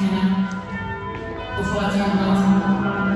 you know, before I turned.